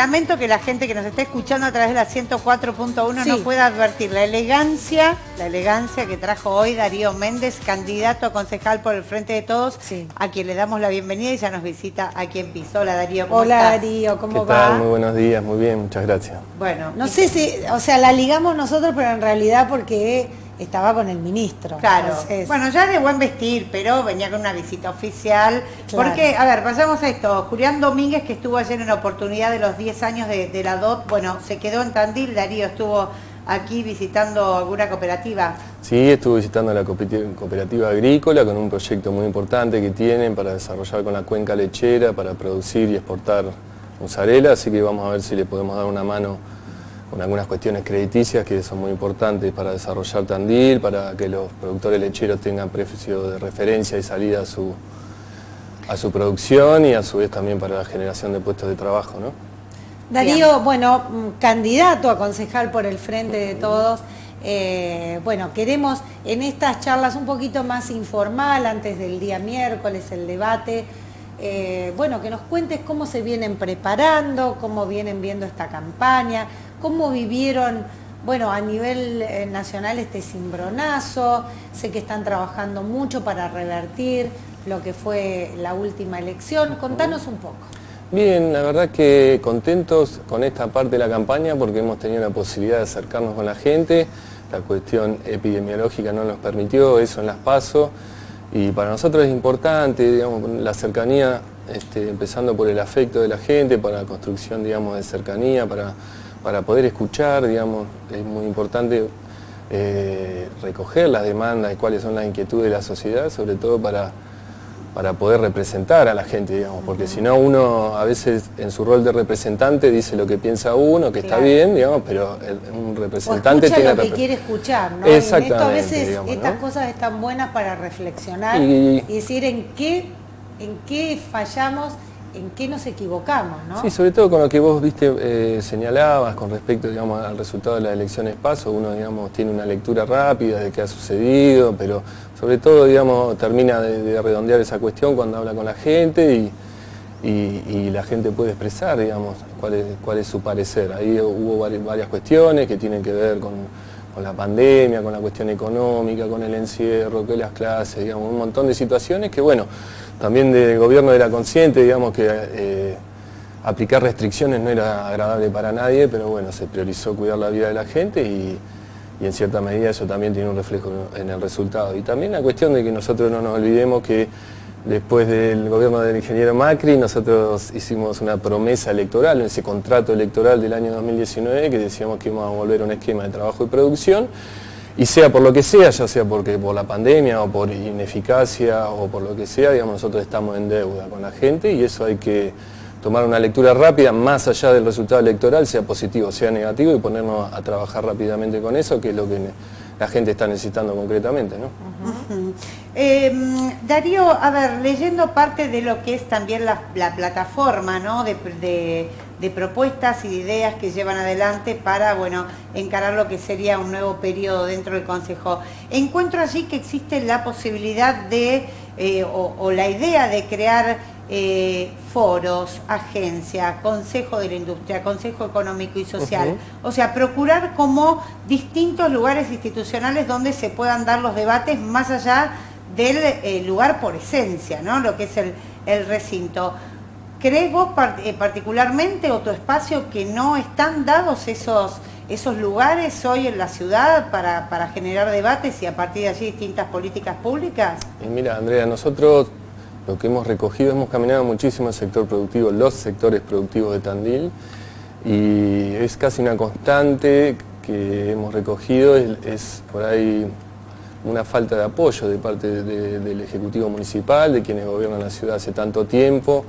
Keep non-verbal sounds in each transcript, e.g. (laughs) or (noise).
Lamento que la gente que nos está escuchando a través de la 104.1 no pueda advertir la elegancia, la elegancia que trajo hoy Darío Méndez, candidato a concejal por el Frente de Todos, a quien le damos la bienvenida y ya nos visita aquí en Piso. Hola Darío, ¿cómo Hola Darío, ¿cómo ¿Qué Tal? Muy buenos días, muy bien, muchas gracias. Bueno, no sé si, o sea, la ligamos nosotros, pero en realidad porque estaba con el ministro. Claro. Bueno, ya de buen vestir, pero venía con una visita oficial. Porque, a ver, pasamos a esto. Julián Domínguez, que estuvo ayer en la oportunidad de los 10 años de, la DOT, bueno, se quedó en Tandil. Darío estuvo aquí visitando alguna cooperativa. Sí, estuvo visitando la cooperativa agrícola con un proyecto muy importante que tienen para desarrollar con la cuenca lechera, para producir y exportar mozzarella, así que vamos a ver si le podemos dar una mano con algunas cuestiones crediticias que son muy importantes para desarrollar Tandil, para que los productores lecheros tengan precio de referencia y salida a su, a su producción y a su vez también para la generación de puestos de trabajo. ¿no? Darío, bueno, mm, candidato a concejal por el Frente de Todos, eh, bueno, queremos en estas charlas un poquito más informal, antes del día miércoles, el debate, eh, bueno, que nos cuentes cómo se vienen preparando, cómo vienen viendo esta campaña, ¿Cómo vivieron, bueno, a nivel eh, nacional este cimbronazo? Sé que están trabajando mucho para revertir lo que fue la última elección. Contanos un poco. Bien, la verdad que contentos con esta parte de la campaña porque hemos tenido la posibilidad de acercarnos con la gente. La cuestión epidemiológica no nos permitió, eso en las pasos. Y para nosotros es importante, digamos, la cercanía, este, empezando por el afecto de la gente, para la construcción, digamos, de cercanía, para para poder escuchar, digamos, es muy importante eh, recoger las demandas y cuáles son las inquietudes de la sociedad, sobre todo para, para poder representar a la gente, digamos, porque si no uno a veces en su rol de representante dice lo que piensa uno, que está bien, digamos, pero un representante tiene lo que quiere escuchar, ¿no? Exactamente. esto a veces estas cosas están buenas para reflexionar y, y decir en qué, en qué fallamos en qué nos equivocamos, ¿no? Sí, sobre todo con lo que vos viste eh, señalabas con respecto digamos, al resultado de las elecciones paso, uno digamos, tiene una lectura rápida de qué ha sucedido, pero sobre todo digamos, termina de, redondear esa cuestión cuando habla con la gente y, la gente puede expresar digamos, cuál, es, cuál es su parecer. Ahí hubo varias, cuestiones que tienen que ver con, con la pandemia, con la cuestión económica, con el encierro, con las clases, digamos, un montón de situaciones que bueno, también del gobierno era consciente, digamos, que eh, aplicar restricciones no era agradable para nadie, pero bueno, se priorizó cuidar la vida de la gente y, en cierta medida eso también tiene un reflejo en el resultado. Y también la cuestión de que nosotros no nos olvidemos que después del gobierno del ingeniero Macri, nosotros hicimos una promesa electoral, en ese contrato electoral del año 2019, que decíamos que íbamos a volver a un esquema de trabajo y producción, y sea por lo que sea, ya sea porque por la pandemia o por ineficacia o por lo que sea, digamos, nosotros estamos en deuda con la gente y eso hay que tomar una lectura rápida, más allá del resultado electoral, sea positivo sea negativo, y ponernos a trabajar rápidamente con eso, que es lo que la gente está necesitando concretamente. ¿no? Em, Darío, a ver, leyendo parte de lo que es también la, plataforma ¿no? de propuestas y de ideas que llevan adelante para bueno, encarar lo que sería un nuevo periodo dentro del Consejo. Encuentro allí que existe la posibilidad de, eh, o, la idea de crear eh, foros, agencia, Consejo de la Industria, Consejo Económico y Social. O sea, procurar como distintos lugares institucionales donde se puedan dar los debates más allá del eh, lugar por esencia, ¿no? Lo que es el, el recinto. ¿Crees vos eh, particularmente o tu espacio que no están dados esos, esos lugares hoy en la ciudad para, generar debates y a partir de allí distintas políticas públicas? mira, Andrea, nosotros lo que hemos recogido, hemos caminado muchísimo el sector productivo, los sectores productivos de Tandil, y es casi una constante que hemos recogido, es, por ahí una falta de apoyo de parte del Ejecutivo Municipal, de quienes gobiernan la ciudad hace tanto tiempo,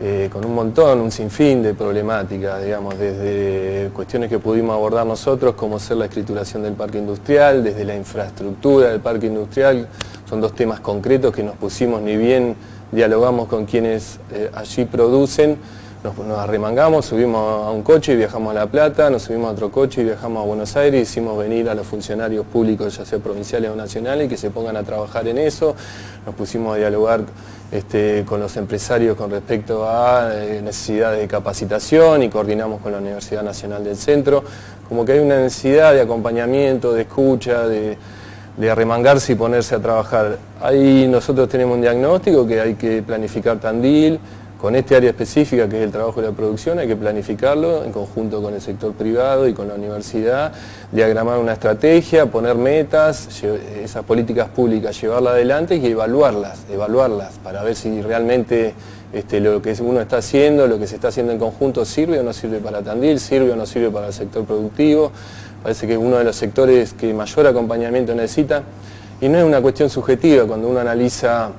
eh, con un montón, un sinfín de problemáticas, digamos, desde cuestiones que pudimos abordar nosotros, como ser la escrituración del parque industrial, desde la infraestructura del parque industrial, son dos temas concretos que nos pusimos, ni bien dialogamos con quienes eh, allí producen, nos, arremangamos, subimos a un coche y viajamos a La Plata, nos subimos a otro coche y viajamos a Buenos Aires, hicimos venir a los funcionarios públicos, ya sea provinciales o nacionales, que se pongan a trabajar en eso, nos pusimos a dialogar este, con los empresarios con respecto a eh, necesidades de capacitación y coordinamos con la Universidad Nacional del Centro, como que hay una necesidad de acompañamiento, de escucha, de, de arremangarse y ponerse a trabajar. Ahí nosotros tenemos un diagnóstico que hay que planificar Tandil, con este área específica que es el trabajo de la producción hay que planificarlo en conjunto con el sector privado y con la universidad, diagramar una estrategia, poner metas, esas políticas públicas, llevarlas adelante y evaluarlas, evaluarlas para ver si realmente este, lo que uno está haciendo, lo que se está haciendo en conjunto sirve o no sirve para Tandil, sirve o no sirve para el sector productivo. Parece que es uno de los sectores que mayor acompañamiento necesita. Y no es una cuestión subjetiva, cuando uno analiza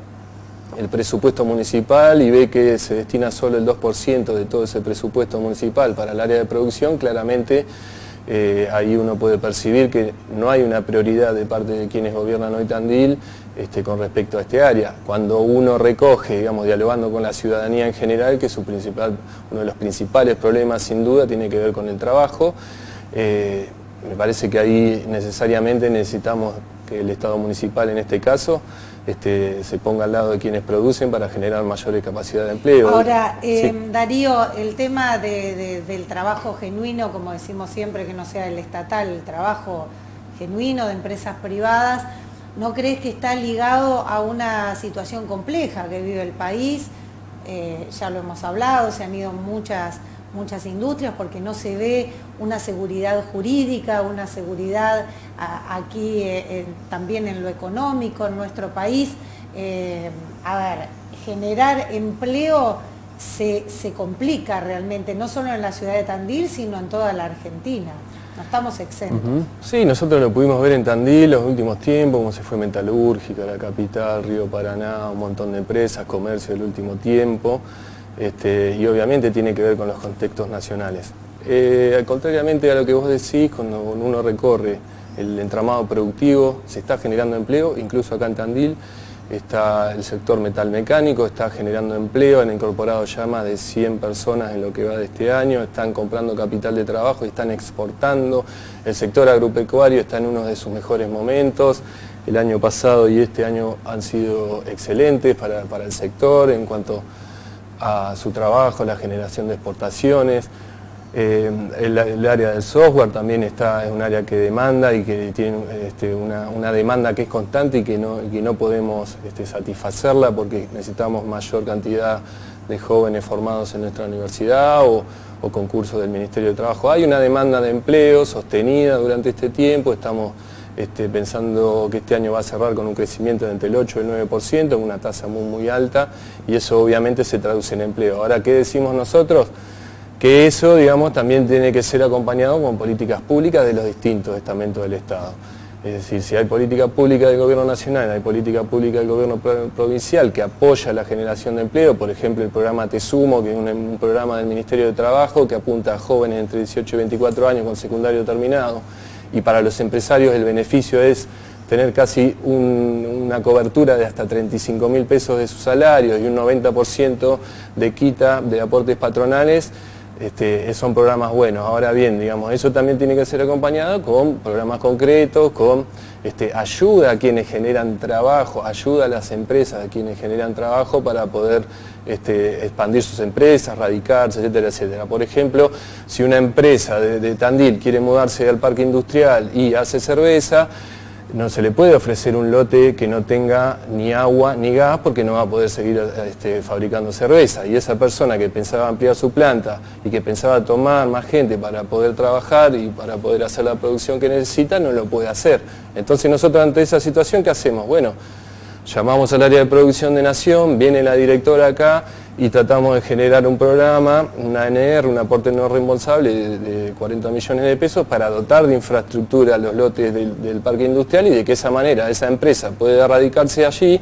el presupuesto municipal y ve que se destina solo el 2% de todo ese presupuesto municipal para el área de producción, claramente eh, ahí uno puede percibir que no hay una prioridad de parte de quienes gobiernan hoy Tandil este, con respecto a este área. Cuando uno recoge, digamos, dialogando con la ciudadanía en general, que su uno de los principales problemas sin duda tiene que ver con el trabajo, eh, me parece que ahí necesariamente necesitamos que el Estado municipal en este caso este, se ponga al lado de quienes producen para generar mayores capacidades de empleo. Ahora, eh, Darío, el tema del trabajo genuino, como decimos siempre, que no sea el estatal, el trabajo genuino de empresas privadas, ¿no crees que está ligado a una situación compleja que vive el país? Eh, ya lo hemos hablado, se han ido muchas muchas industrias porque no se ve una seguridad jurídica, una seguridad aquí eh, también en lo económico en nuestro país. Eh, a ver, generar empleo se, complica realmente, no solo en la ciudad de Tandil, sino en toda la Argentina. No estamos exentos. Sí, nosotros lo pudimos ver en Tandil los últimos tiempos, como se fue Metalúrgica, la capital, Río Paraná, un montón de empresas, comercio del último tiempo. Este, y obviamente tiene que ver con los contextos nacionales. Eh, contrariamente a lo que vos decís, cuando uno recorre el entramado productivo, se está generando empleo, incluso acá en Tandil está el sector metal mecánico, está generando empleo, han incorporado ya más de 100 personas en lo que va de este año, están comprando capital de trabajo y están exportando, el sector agropecuario está en uno de sus mejores momentos, el año pasado y este año han sido excelentes para, para el sector en cuanto su trabajo, la generación de exportaciones. Eh, el, área del software también está, es un área que demanda y que tiene este, una, demanda que es constante y que no, no podemos este, satisfacerla porque necesitamos mayor cantidad de jóvenes formados en nuestra universidad o, o concursos del Ministerio de Trabajo. Hay una demanda de empleo sostenida durante este tiempo, estamos este, pensando que este año va a cerrar con un crecimiento de entre el 8 y el 9%, una tasa muy, muy alta, y eso obviamente se traduce en empleo. Ahora, ¿qué decimos nosotros? Que eso, digamos, también tiene que ser acompañado con políticas públicas de los distintos estamentos del Estado. Es decir, si hay política pública del gobierno nacional, hay política pública del gobierno provincial que apoya la generación de empleo, por ejemplo el programa Te Sumo, que es un, programa del Ministerio de Trabajo que apunta a jóvenes entre 18 y 24 años con secundario terminado, y para los empresarios el beneficio es tener casi una cobertura de hasta 35 mil pesos de su salario y un 90% de quita de aportes patronales, este, son programas buenos. Ahora bien, digamos, eso también tiene que ser acompañado con programas concretos, con este, ayuda a quienes generan trabajo, ayuda a las empresas a quienes generan trabajo para poder este, expandir sus empresas, radicarse, etcétera, etcétera. Por ejemplo, si una empresa de Tandil quiere mudarse al parque industrial y hace cerveza, no se le puede ofrecer un lote que no tenga ni agua ni gas porque no va a poder seguir este, fabricando cerveza. Y esa persona que pensaba ampliar su planta y que pensaba tomar más gente para poder trabajar y para poder hacer la producción que necesita, no lo puede hacer. Entonces nosotros ante esa situación, ¿qué hacemos? Bueno, llamamos al área de producción de Nación, viene la directora acá y tratamos de generar un programa, una ANR, un aporte no reembolsable de, 40 millones de pesos para dotar de infraestructura los lotes del, parque industrial y de que esa manera esa empresa pueda radicarse allí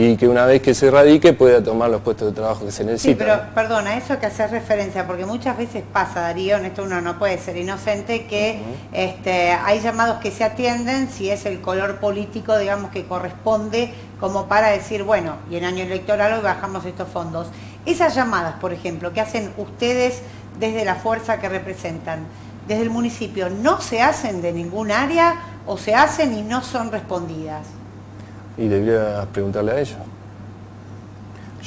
y que una vez que se radique pueda tomar los puestos de trabajo que se necesitan. Sí, pero perdona, eso que hacer referencia, porque muchas veces pasa, Darío, en esto uno no puede ser inocente, que este, hay llamados que se atienden si es el color político, digamos, que corresponde como para decir, bueno, y en año electoral hoy bajamos estos fondos. Esas llamadas, por ejemplo, que hacen ustedes desde la fuerza que representan, desde el municipio, ¿no se hacen de ningún área o se hacen y no son respondidas? Y debería preguntarle a ellos.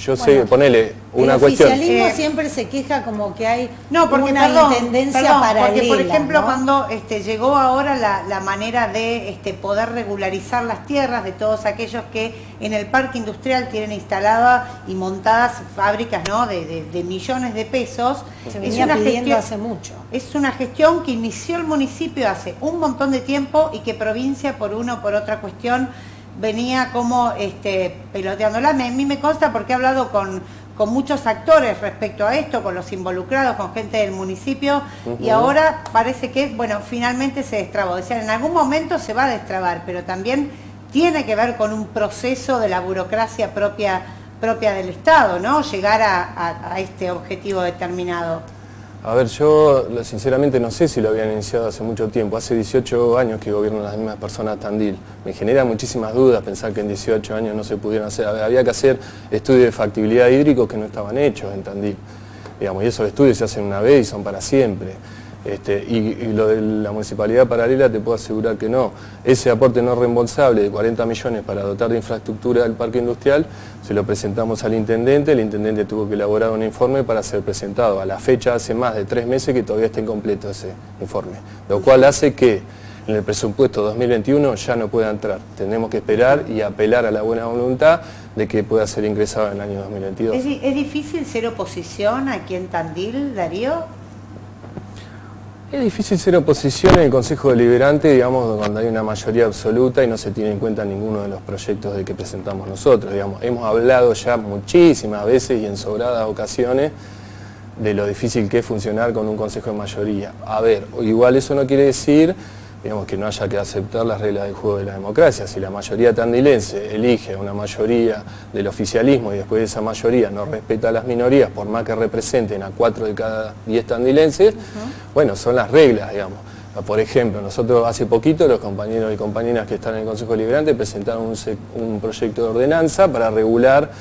yo sé, ponele una cuestión. El oficialismo Eh, siempre se queja como que hay No, porque una perdón, intendencia perdón, paralela. porque por ejemplo ¿no? cuando este, llegó ahora la, la manera de este, poder regularizar las tierras de todos aquellos que en el parque industrial tienen instaladas y montadas fábricas ¿no? de, de- de millones de pesos, se venía pidiendo hace mucho. es una gestión que inició el municipio hace un montón de tiempo y que provincia por una o por otra cuestión venía como este, peloteándola. A mí me consta porque he hablado con, con muchos actores respecto a esto, con los involucrados, con gente del municipio, y ahora parece que, bueno, finalmente se destrabó. Decían, en algún momento se va a destrabar, pero también tiene que ver con un proceso de la burocracia propia, propia del Estado, ¿no? Llegar a- a- a este objetivo determinado. A ver, yo sinceramente no sé si lo habían iniciado hace mucho tiempo. Hace 18 años que gobiernan las mismas personas Tandil. Me genera muchísimas dudas pensar que en 18 años no se pudieron hacer. Había que hacer estudios de factibilidad hídricos que no estaban hechos en Tandil. Digamos, y esos estudios se hacen una vez y son para siempre. Este, y, lo de la municipalidad paralela te puedo asegurar que no. Ese aporte no reembolsable de 40 millones para dotar de infraestructura del parque industrial, se lo presentamos al intendente, el intendente tuvo que elaborar un informe para ser presentado. A la fecha hace más de tres meses que todavía está incompleto ese informe, lo cual hace que en el presupuesto 2021 ya no pueda entrar. Tenemos que esperar y apelar a la buena voluntad de que pueda ser ingresado en el año 2022. ¿Es, es difícil ser oposición aquí en Tandil, Darío? Es difícil ser oposición en el Consejo Deliberante, digamos, cuando hay una mayoría absoluta y no se tiene en cuenta ninguno de los proyectos de que presentamos nosotros. Digamos. Hemos hablado ya muchísimas veces y en sobradas ocasiones de lo difícil que es funcionar con un Consejo de mayoría. A ver, igual eso no quiere decir digamos, que no haya que aceptar las reglas del juego de la democracia. Si la mayoría tandilense elige a una mayoría del oficialismo y después de esa mayoría no respeta a las minorías, por más que representen a cuatro de cada diez tandilenses, bueno, son las reglas, digamos. Por ejemplo, nosotros hace poquito, los compañeros y compañeras que están en el Consejo Deliberante presentaron un, proyecto de ordenanza para regular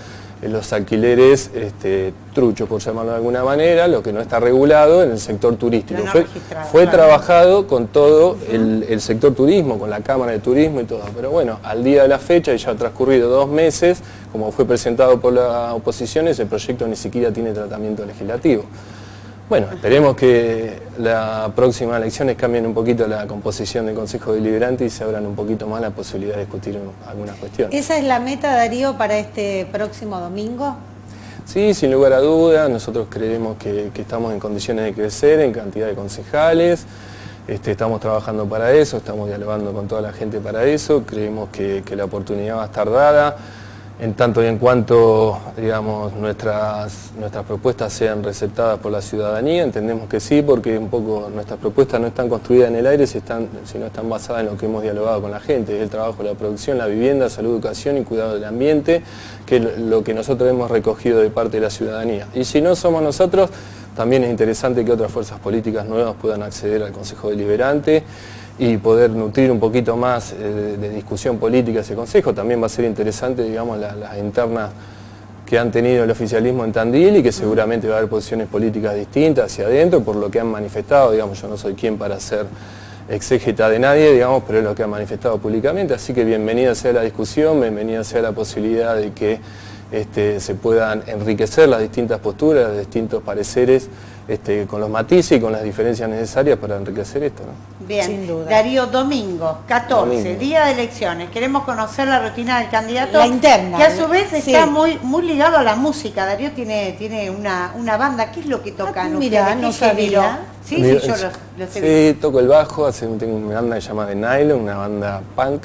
los alquileres este, truchos, por llamarlo de alguna manera, lo que no está regulado en el sector turístico. No fue registrado, fue claro. trabajado con todo el, el sector turismo, con la Cámara de Turismo y todo. Pero bueno, al día de la fecha, y ya ha transcurrido dos meses, como fue presentado por la oposición, ese proyecto ni siquiera tiene tratamiento legislativo. Bueno, esperemos que las próximas elecciones cambien un poquito la composición del Consejo Deliberante y se abran un poquito más la posibilidad de discutir algunas cuestiones. ¿Esa es la meta, Darío, para este próximo domingo? Sí, sin lugar a dudas, nosotros creemos que, que estamos en condiciones de crecer en cantidad de concejales, este, estamos trabajando para eso, estamos dialogando con toda la gente para eso, creemos que, que la oportunidad va a estar dada, en tanto y en cuanto digamos, nuestras, nuestras propuestas sean receptadas por la ciudadanía, entendemos que sí, porque un poco nuestras propuestas no están construidas en el aire, están, sino están basadas en lo que hemos dialogado con la gente, el trabajo, la producción, la vivienda, salud, educación y cuidado del ambiente, que es lo que nosotros hemos recogido de parte de la ciudadanía. Y si no somos nosotros, también es interesante que otras fuerzas políticas nuevas puedan acceder al Consejo Deliberante y poder nutrir un poquito más eh, de, discusión política ese Consejo. También va a ser interesante, digamos, la- las internas que han tenido el oficialismo en Tandil y que seguramente va a haber posiciones políticas distintas hacia adentro por lo que han manifestado, digamos, yo no soy quien para ser exégeta de nadie, digamos, pero es lo que han manifestado públicamente, así que bienvenida sea la discusión, bienvenida sea la posibilidad de que este, se puedan enriquecer las distintas posturas, los distintos pareceres, este, con los matices y con las diferencias necesarias para enriquecer esto. ¿no? Bien, Sin duda. Darío, domingo, 14, Domingo. día de elecciones. Queremos conocer la rutina del candidato. La interna. Que a su vez Sí. está muy, muy ligado a la música. Darío tiene, tiene una, una banda. ¿Qué es lo que tocan Ah, ustedes? ¿Qué no sabía. Sí, sí, Mira, yo los, los he visto. Sí, toco el bajo, hace, tengo una banda que se llama The Nylon, una banda punk,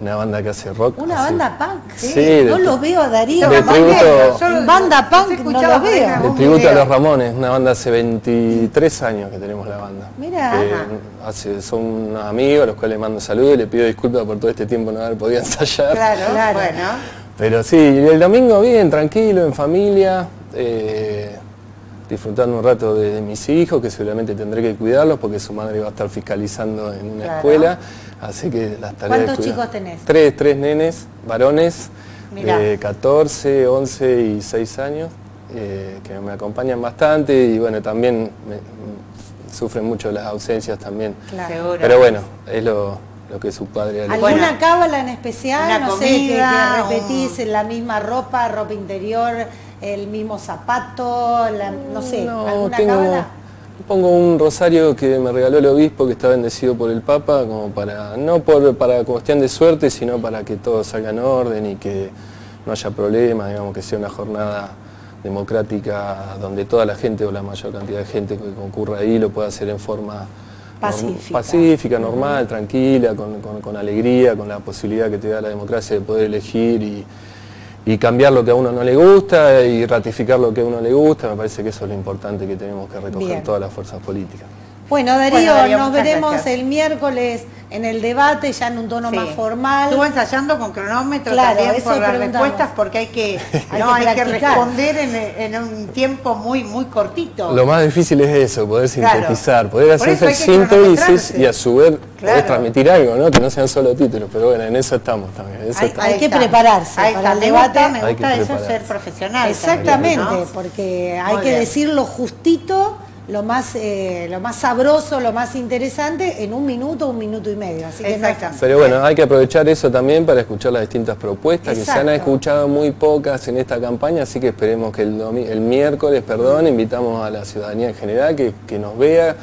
una banda que hace rock. Una así. banda punk. Sí, de no tri- lo veo a Darío. de tributo- Yo banda punk no lo veo. De tributo a los Ramones, una banda hace 23 años que tenemos la banda. Ajá. hace- son unos amigos a los cuales les mando saludos y les pido disculpas por todo este tiempo no haber podido (laughs) ensayar. Claro, Claro. bueno. Pero sí, el domingo bien, tranquilo, en familia, eh, disfrutando un rato de, de mis hijos, que seguramente tendré que cuidarlos porque su madre va a estar fiscalizando en una Claro. escuela, así que las tareas ¿Cuántos chicos tenés? Tres, tres nenes, varones, Mirá. de 14, 11 y 6 años, eh, que me acompañan bastante y bueno, también me- m- sufren mucho las ausencias también. Claro. Seguro. Pero bueno, es lo, lo que su padre ha ¿Alguna cábala en especial? Una no sé, que, que repetís un- la misma ropa, ropa interior, el mismo zapato, la- no sé, No, ¿alguna tengo, cábala? pongo un rosario que me regaló el obispo que está bendecido por el Papa, como para, no por, para cuestión de suerte, sino para que todo salga en orden y que no haya problemas, digamos, que sea una jornada democrática donde toda la gente o la mayor cantidad de gente que concurra ahí lo pueda hacer en forma Pacífica. pacífica, normal, tranquila, con, con- con alegría, con la posibilidad que te da la democracia de poder elegir y, y cambiar lo que a uno no le gusta y ratificar lo que a uno le gusta. Me parece que eso es lo importante que tenemos que recoger Bien. todas las fuerzas políticas. Bueno, Darío, Bueno, Darío, nos veremos gracias. el miércoles en el debate, ya en un tono Sí. más formal. Estuvo ensayando con cronómetro Claro, también eso por las respuestas porque hay que, (laughs) Hay no, que hay responder en, en un tiempo muy muy cortito. Lo más difícil es eso, poder Claro. sintetizar, poder hacer hay que síntesis y a su vez poder transmitir algo, ¿no? que no sean solo títulos, pero bueno, en eso estamos también. en eso Ahí- estamos. Hay que prepararse Ahí para está. el Me debate. gusta, me Hay que gusta eso prepararse. ser profesional. Exactamente, también, ¿no? porque hay Muy que bien. decirlo justito, lo más, eh, lo más sabroso, lo más interesante en un minuto, un minuto y medio. Así que no es. Pero bueno, hay que aprovechar eso también para escuchar las distintas propuestas, que se han escuchado muy pocas en esta campaña, así que esperemos que el, el miércoles, perdón, invitamos a la ciudadanía en general que, que nos vea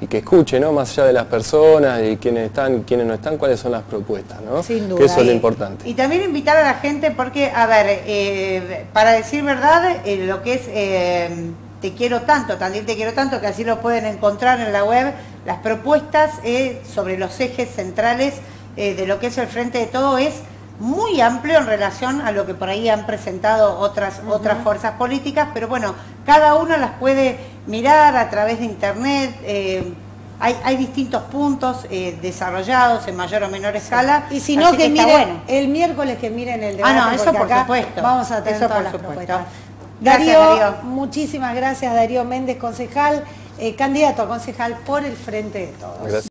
y que escuche, ¿no? Más allá de las personas y quiénes están, quiénes no están, cuáles son las propuestas, ¿no? Sin duda. Que eso es lo Y- importante. Y también invitar a la gente porque, a ver, eh, para decir verdad, eh, lo que es eh, Te quiero tanto, Tandil Te quiero tanto, que así lo pueden encontrar en la web, las propuestas eh, sobre los ejes centrales eh, de lo que es el Frente de Todo es muy amplio en relación a lo que por ahí han presentado otras, otras fuerzas políticas, pero bueno, cada uno las puede mirar a través de internet. eh, hay, hay distintos puntos eh, desarrollados en mayor o menor escala. Y si no, que, miren, bueno. el miércoles que miren el debate. Ah, no, eso por acá supuesto. Vamos a tener Eso todas por las supuesto. propuestas. Gracias, Darío, Darío. muchísimas gracias, Darío Méndez, concejal, eh, candidato a concejal por el Frente de Todos. Gracias.